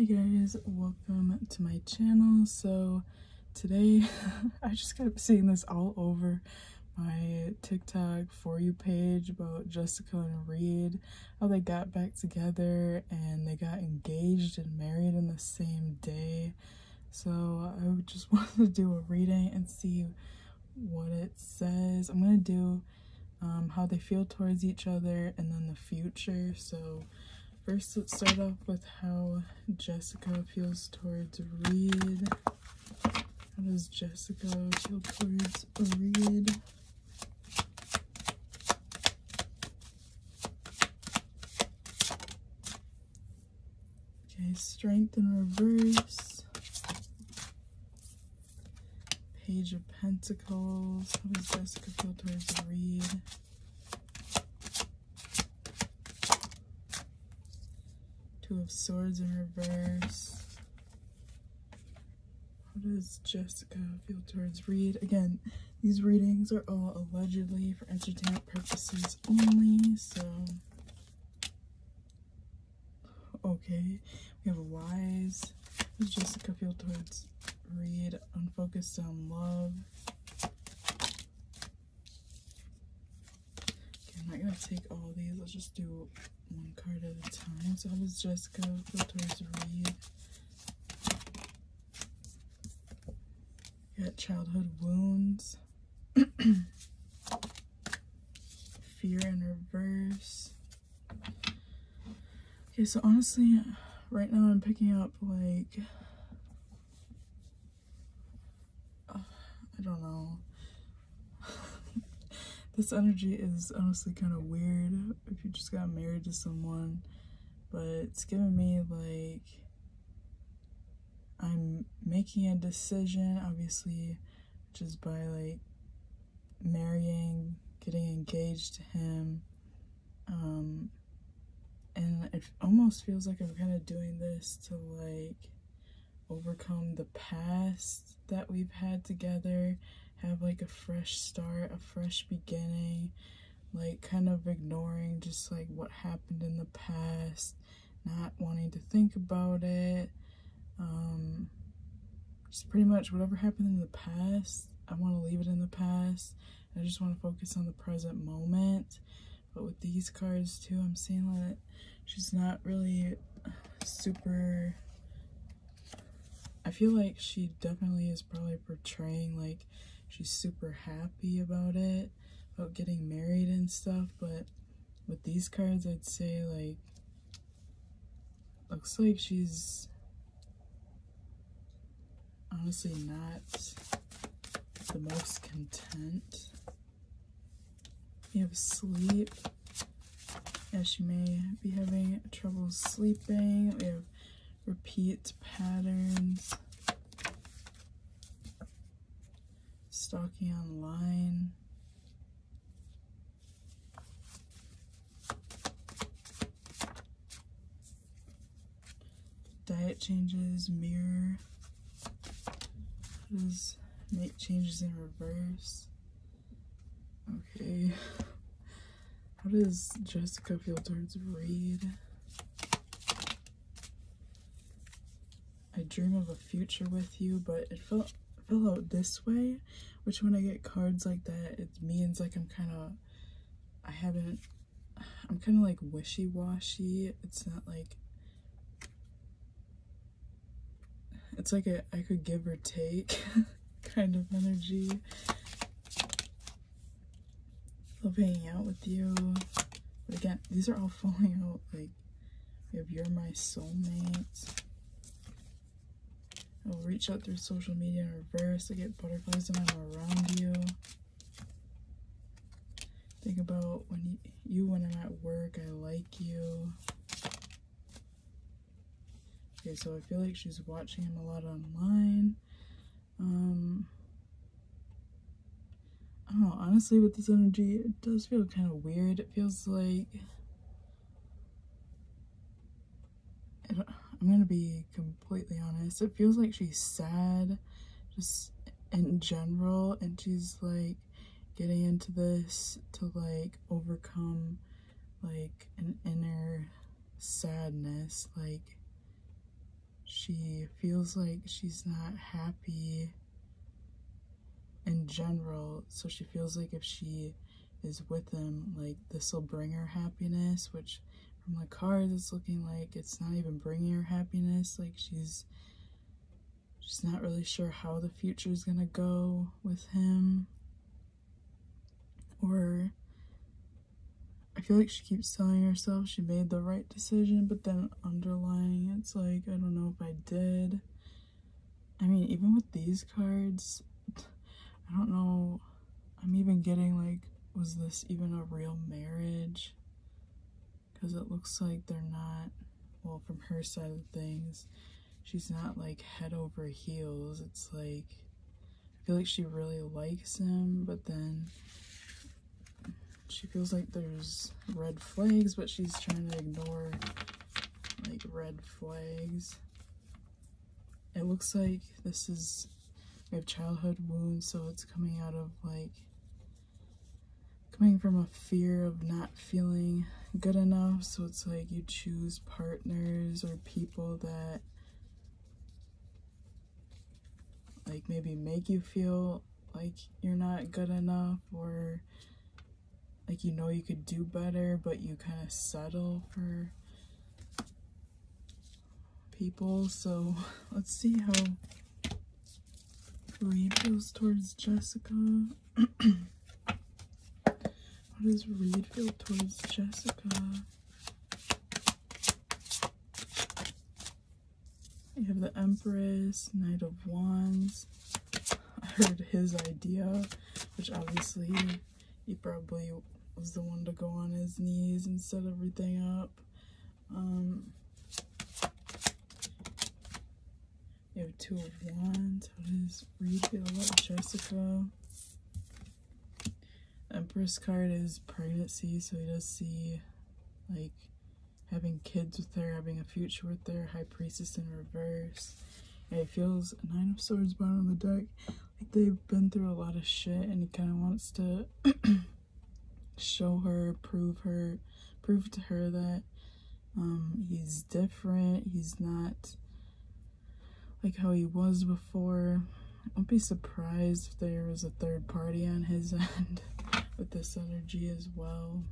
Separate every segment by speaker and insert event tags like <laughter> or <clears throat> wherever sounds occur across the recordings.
Speaker 1: Hey guys, welcome to my channel. So today <laughs> I just kept seeing this all over my TikTok for you page about Jessika and Reed, how they got back together and they got engaged and married in the same day. So I just <laughs> wanted to do a reading and see what it says. I'm gonna do um, how they feel towards each other and then the future. So First, let's start off with how Jessika feels towards Reed. How does Jessika feel towards Reed? Okay, strength in reverse. Page of Pentacles. How does Jessika feel towards Reed? Of Swords in reverse. How does Jessika feel towards Reed? Again, these readings are all allegedly for entertainment purposes only, so... Okay, we have Wise. How does Jessika feel towards Reed? Unfocused on love. Okay, I'm not gonna take all these. Let's just do one card at a time. So how does Jessika feel towards Reed? Got childhood wounds. <clears throat> Fear in reverse. Okay, so honestly, right now I'm picking up like uh, <sighs> I don't know. This energy is honestly kind of weird if you just got married to someone, but it's giving me like I'm making a decision, obviously, just by like marrying, getting engaged to him. Um, and it almost feels like I'm kind of doing this to like overcome the past that we've had together have like a fresh start, a fresh beginning, like kind of ignoring just like what happened in the past, not wanting to think about it. Um, just pretty much whatever happened in the past, I want to leave it in the past. I just want to focus on the present moment. But with these cards too, I'm seeing that she's not really super. I feel like she definitely is probably portraying like she's super happy about it, about getting married and stuff, but with these cards, I'd say, like, looks like she's honestly not the most content. You have sleep. Yeah, she may be having trouble sleeping. We have repeat patterns. Stalking online. Diet changes, mirror. Does make changes in reverse? Okay. <laughs> How does Jessika feel towards Reed? I dream of a future with you, but it felt out this way which when I get cards like that, it means like I'm kind of, I haven't, I'm kind of like wishy-washy. It's not like, it's like a, I could give or take <laughs> kind of energy. Love hanging out with you. But again, these are all <laughs> falling out. Like, have You're My Soulmate. I'll reach out through social media in reverse. I get butterflies when I'm around you. Think about when you, you when I'm at work, I like you. Okay, so I feel like she's watching him a lot online. Um, I don't know, honestly with this energy, it does feel kind of weird. It feels like I'm gonna be completely honest. It feels like she's sad, just in general, and she's like getting into this to like overcome like an inner sadness. Like, she feels like she's not happy in general. So she feels like if she is with him, like this will bring her happiness, which from the cards it's looking like it's not even bringing her happiness. Like she's she's not really sure how the future is gonna go with him. Or I feel like she keeps telling herself she made the right decision, but then underlying it's like, I don't know if I did. I mean, even with these cards, I don't know. I'm even getting like, was this even a real marriage? Because it looks like they're not, well, from her side of things, she's not like head over heels. It's like, I feel like she really likes him, but then she feels like there's red flags, but she's trying to ignore like red flags. It looks like this is we have childhood wounds, so it's coming out of like coming from a fear of not feeling good enough. So it's like you choose partners or people that like maybe make you feel like you're not good enough or like you know you could do better, but you kind of settle for people. So <laughs> let's see how Reed feels towards Jessika. <clears throat> Does Reed feel towards Jessika? You have the Empress, Knight of Wands. I heard his idea, which obviously he probably was the one to go on his knees and set everything up. Um, you have two of wands. How does Reed feel about Jessika? Empress card is pregnancy, so he does see like having kids with her, having a future with her. High Priestess in reverse. And it feels Nine of Swords bottom on the deck. Like they've been through a lot of shit and he kind of wants to <clears throat> show her, prove her, prove to her that um, he's different. He's not like how he was before. I won't be surprised if there was a third party on his <laughs> end with this energy as well.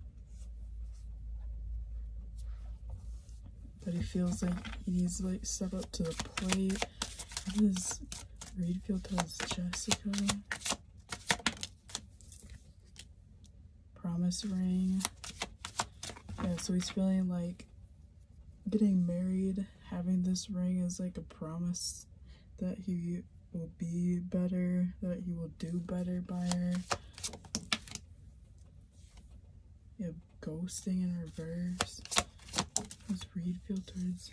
Speaker 1: But he feels like he needs to like step up to the plate. How does Reed feel towards Jessika? promise ring. Yeah, so he's feeling like getting married, having this ring is like a promise that he will be better, that he will do better by her. You have ghosting in reverse. Those read filters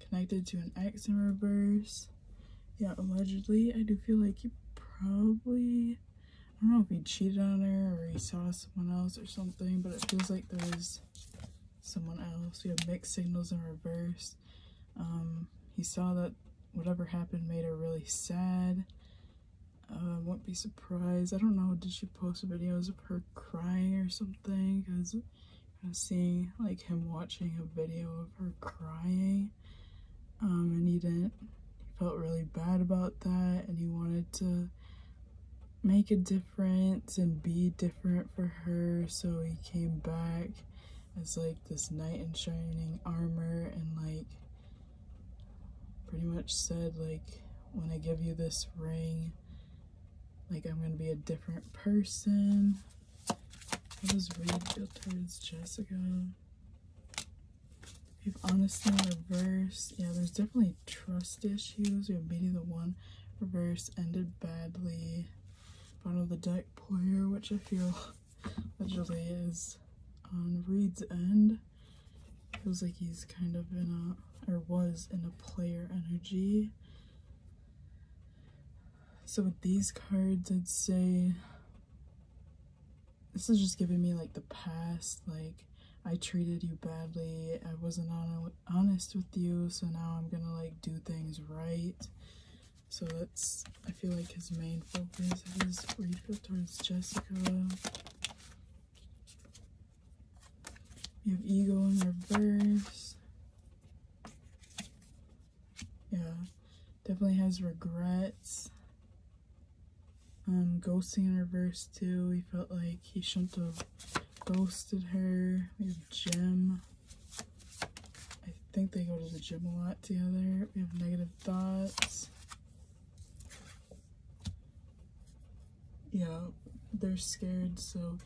Speaker 1: connected to an ex in reverse? Yeah, allegedly, I do feel like he probably I don't know if he cheated on her or he saw someone else or something, but it feels like there was someone else. We have mixed signals in reverse. Um, he saw that whatever happened made her really sad. Uh, I won't be surprised. I don't know, did she post videos of her crying or something? Because I was seeing like him watching a video of her crying. Um, and he didn't, he felt really bad about that and he wanted to make a difference and be different for her. So he came back as like this knight in shining armor and like pretty much said like when I give you this ring like I'm gonna be a different person. How does Reed towards Jessika? We have honesty in reverse. Yeah, there's definitely trust issues. We have meeting the one reverse ended badly bottom of the deck player, which I feel <laughs> literally is on Reed's end. Feels like he's kind of in a, or was in a player energy. So with these cards, I'd say this is just giving me like the past, like I treated you badly, I wasn't on honest with you, so now I'm gonna like do things right. So that's, I feel like his main focus is Reed towards Jessika. You have ego in reverse. Yeah, definitely has regrets. Um, ghosting in reverse too. He felt like he shouldn't have ghosted her. We have gym. I think they go to the gym a lot together. We have negative thoughts. Yeah, they're scared, so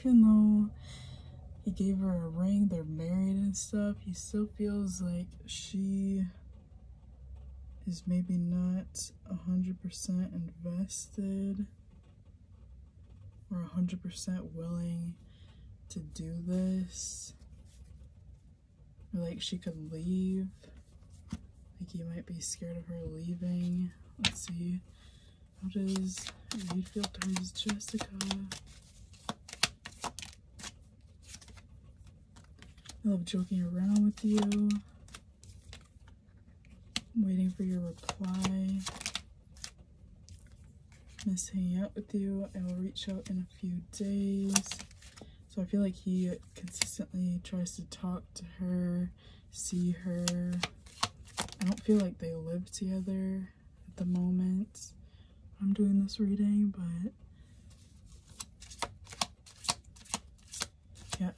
Speaker 1: even though he gave her a ring, they're married and stuff, he still feels like she is maybe not 100% invested or 100% willing to do this. Or like she could leave. Like he might be scared of her leaving. Let's see. How does Reed feel towards Jessika? I love joking around with you. Waiting for your reply. Miss hanging out with you. I will reach out in a few days. So I feel like he consistently tries to talk to her, see her. I don't feel like they live together at the moment. I'm doing this reading, but yeah,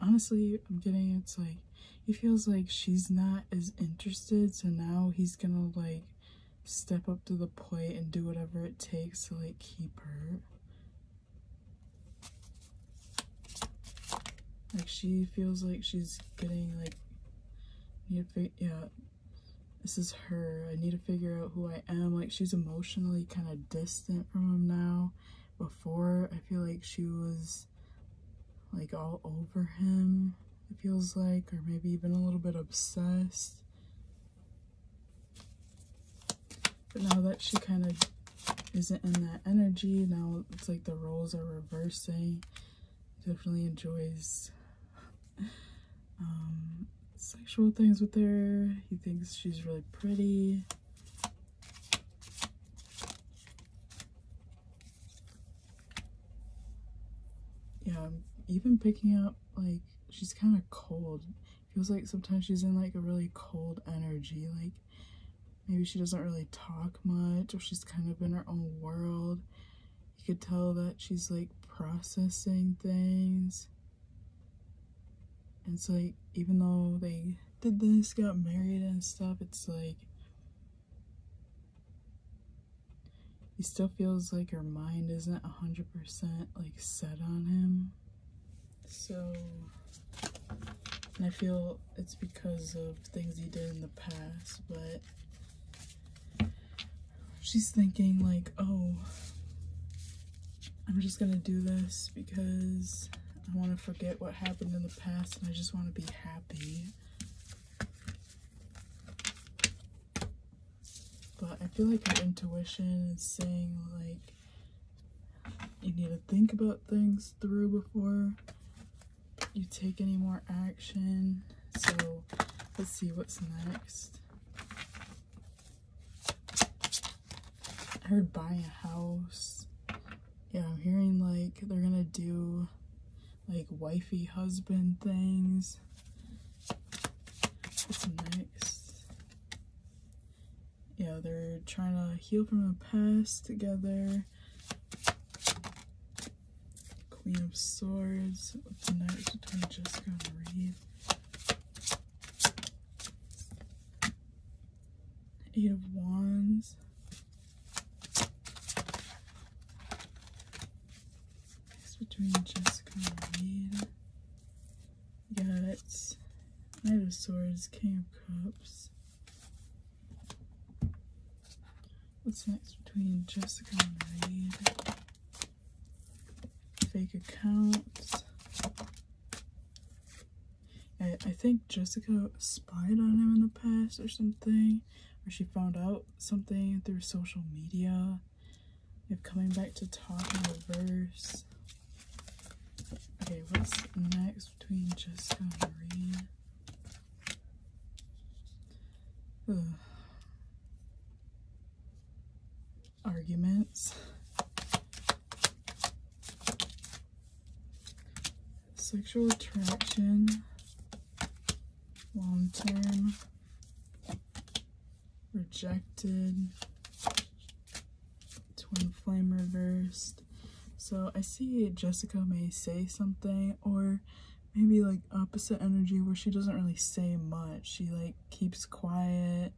Speaker 1: honestly, I'm getting it's like he feels like she's not as interested, so now he's gonna like step up to the plate and do whatever it takes to like keep her. Like she feels like she's getting like need to yeah this is her. I need to figure out who I am. Like she's emotionally kind of distant from him now. Before I feel like she was like all over him. It feels like, or maybe even a little bit obsessed. But now that she kind of isn't in that energy, now it's like the roles are reversing. Definitely enjoys um, sexual things with her. He thinks she's really pretty. Yeah, even picking up like she's kind of cold. Feels like sometimes she's in like a really cold energy. Like maybe she doesn't really talk much or she's kind of in her own world. You could tell that she's like processing things. And it's like, even though they did this, got married and stuff, it's like, he still feels like her mind isn't 100% like set on him. So, and I feel it's because of things he did in the past, but she's thinking like, oh, I'm just gonna do this because I want to forget what happened in the past and I just want to be happy. But I feel like her intuition is saying like you need to think about things through before you take any more action. So let's see what's next. I heard buying a house. Yeah, I'm hearing like they're gonna do like wifey husband things. What's next? Yeah, they're trying to heal from the past together. Queen of Swords. What's next between Jessika and Reed? Eight of Wands. Next between Jessika and Reed. Got Knight of Swords, King of Cups. What's next between Jessika and Reed? Fake accounts. I, I think Jessika spied on him in the past or something, or she found out something through social media. If coming back to talk in reverse. Okay, what's next between Jessika and Reed? Ugh. Arguments. <laughs> Sexual attraction. Long term. rejected. Twin flame reversed. So I see Jessika may say something or maybe like opposite energy where she doesn't really say much. She like keeps quiet.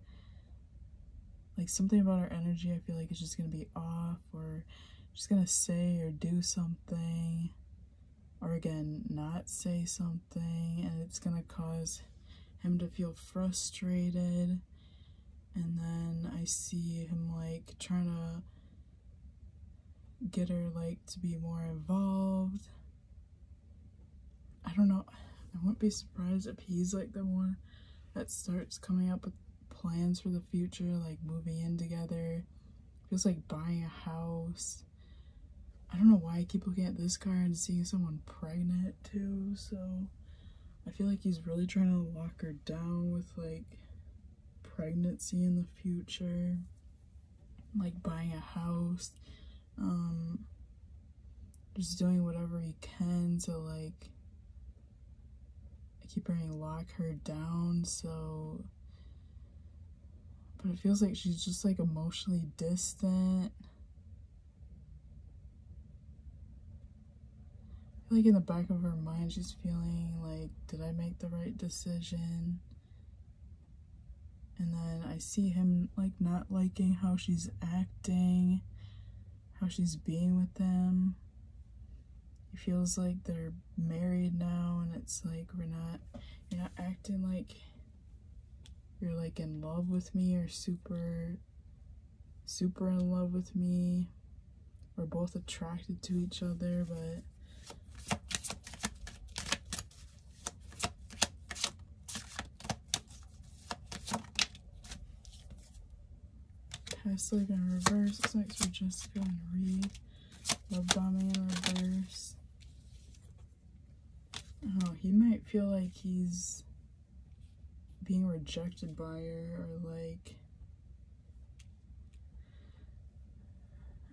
Speaker 1: Like something about her energy I feel like is just gonna be off or she's gonna say or do something or again not say something and it's gonna cause him to feel frustrated and then I see him like trying to get her like to be more involved. I don't know. I wouldn't be surprised if he's like the one that starts coming up with plans for the future, like moving in together. Feels like buying a house. I don't know why I keep looking at this card and seeing someone pregnant too, so I feel like he's really trying to lock her down with like pregnancy in the future, like buying a house, um, just doing whatever he can to like I keep hearing lock her down, so but it feels like she's just like emotionally distant. Like in the back of her mind she's feeling like did I make the right decision? And then I see him like not liking how she's acting, how she's being with them. It feels like they're married now and it's like we're not you're not acting like you're like in love with me or super super in love with me. We're both attracted to each other, but life in reverse. It's next for Jessika and Reed. Love bombing in reverse. Oh, he might feel like he's being rejected by her or like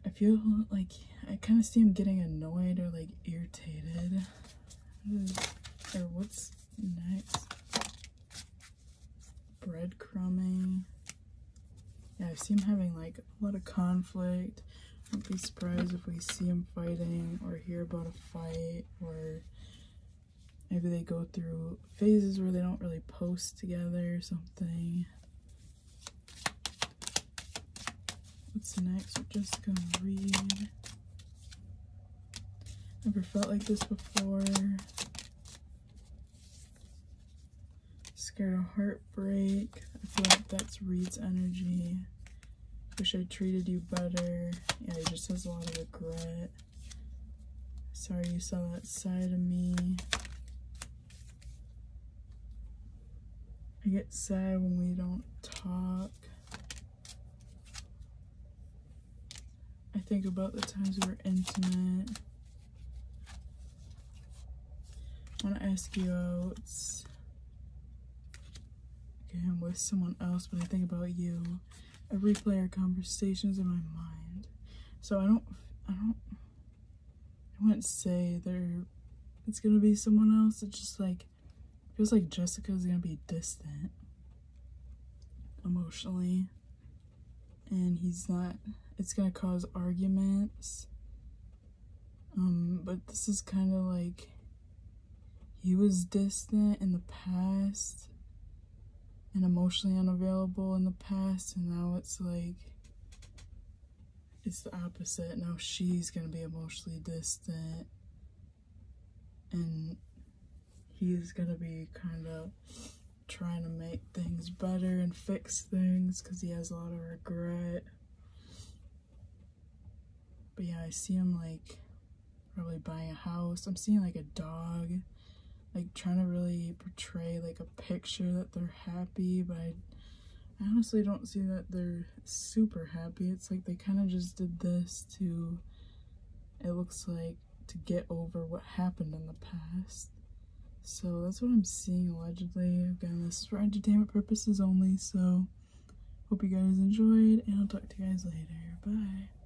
Speaker 1: I feel like I kind of see him getting annoyed or like irritated. Or what's next? Breadcrumbing. Yeah, I see him having like a lot of conflict. Wouldn't be surprised if we see him fighting or hear about a fight or maybe they go through phases where they don't really post together or something. What's next? We're just gonna read. Never felt like this before. Scared of heartbreak. I feel like that's Reed's energy. Wish I treated you better. Yeah, he just has a lot of regret. Sorry you saw that side of me. I get sad when we don't talk. I think about the times we were intimate. I want to ask you out. Okay, I'm with someone else, but I think about you. I replay our conversations in my mind. So I don't, I don't, I wouldn't say there, it's gonna be someone else. It's just like, feels like Jessika's gonna be distant emotionally. And he's not, it's gonna cause arguments. Um, but this is kind of like he was distant in the past and emotionally unavailable in the past, and now it's like it's the opposite. Now she's gonna be emotionally distant, and he's gonna be kind of trying to make things better and fix things because he has a lot of regret. But yeah, I see him like probably buying a house. I'm seeing like a dog, like trying to really portray like a picture that they're happy, but I, I honestly don't see that they're super happy. It's like they kind of just did this to, it looks like, to get over what happened in the past. So that's what I'm seeing allegedly. Again, this is for entertainment purposes only, so hope you guys enjoyed, and I'll talk to you guys later. Bye.